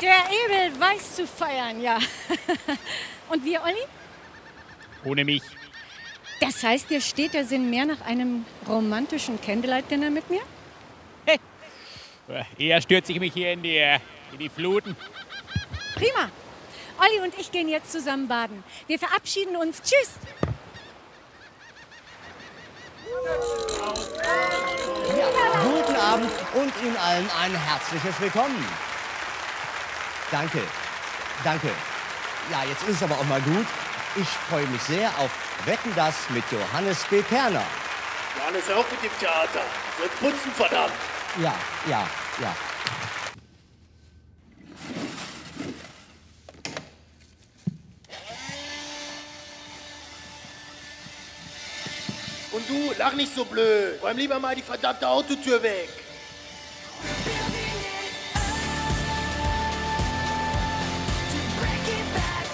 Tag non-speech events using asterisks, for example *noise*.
Der Ebel weiß zu feiern, ja. *laughs* Und wir, Olli? Ohne mich. Das heißt, dir steht der Sinn mehr nach einem romantischen Candlelight-Dinner mit mir? *laughs* Eher stürze ich mich hier in die, in die Fluten. Prima. Olli und ich gehen jetzt zusammen baden. Wir verabschieden uns. Tschüss. Ja, guten Abend und Ihnen allen ein herzliches Willkommen. Danke, danke. Ja, jetzt ist es aber auch mal gut. Ich freue mich sehr auf Wetten das mit Johannes B. Kerner. Johannes, auf mit dem Theater. Wird putzen, verdammt. Ja, ja, ja. Und du, lach nicht so blöd. Räum lieber mal die verdammte Autotür weg.